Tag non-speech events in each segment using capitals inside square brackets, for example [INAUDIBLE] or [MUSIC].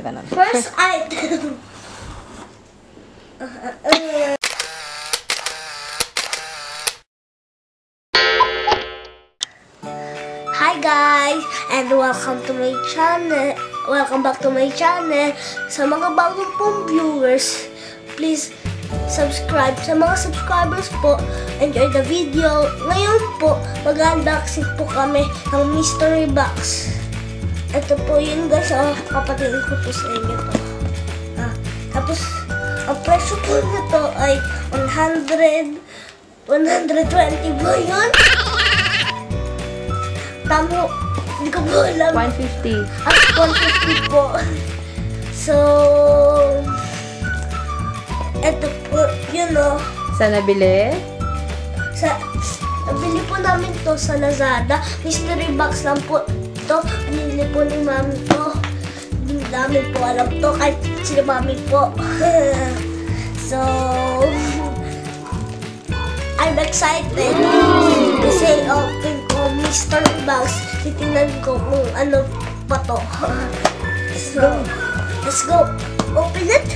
Ganon. First [LAUGHS] item. Hi guys, and welcome to my channel. Welcome back to my channel. Sa mga bagong pong viewers, please subscribe. Sa mga subscribers po, enjoy the video. Ngayon po, mag-unboxing po kami ng mystery box. Ito po yun guys, oh, kapatid ko po sa inyo to. Ah, tapos, ang presyo po nito ay 100, 120 po yun. Tamo, hindi ko po alam. 150. At 150 po. So, eto po, yun o. Saan nabili? Sa, nabili po namin to sa Lazada. Mystery box lang po to. Binili po ni mami. Hindi namin po alam to kahit si mami po. [LAUGHS] so, [LAUGHS] I'm excited. Kasi open ko mystery box. Titingnan ko kung ano pa to. [LAUGHS] so, let's go. Open it.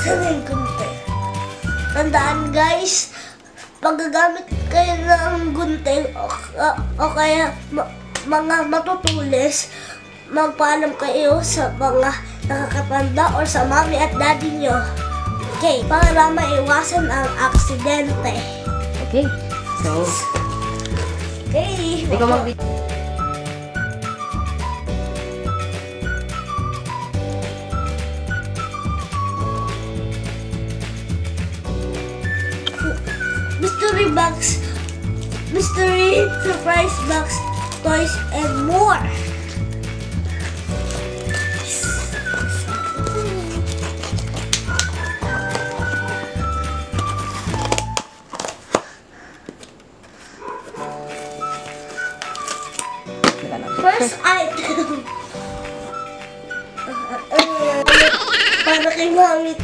Saan yung? Tandaan guys, paggagamit kayo ng gunting o, o- o kaya mga matutulis, magpaalam kayo sa mga nakakatanda or sa mami at daddy nyo. Okay, para maiwasan ang aksidente. Okay. So, Okay. mag mystery box, mystery surprise box, toys, and more. First item. [LAUGHS] Para kay mami.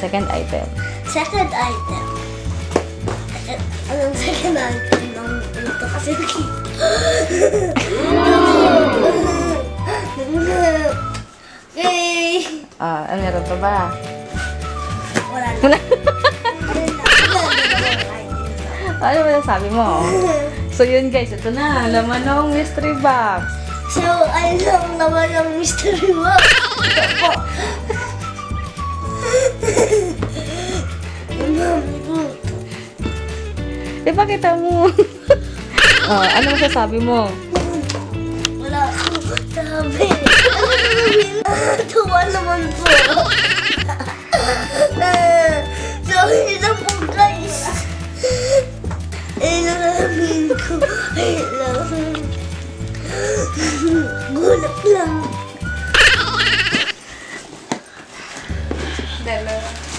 Second item. Second item. Item ng ito kasi Yay! Ah, ano meron pa ba? Wala na. Ano ba sabi mo? So yun guys, ito na. Laman ng mystery box. So, ay lang naman ang mystery box. Ito po. [LAUGHS] Ipakita mo. [LAUGHS] oh, ano masasabi mo? Wala akong sabi. Tuwa naman po. so, yun na po guys. Naramin ko. Ay, lang. Gulat lang. Dalawa.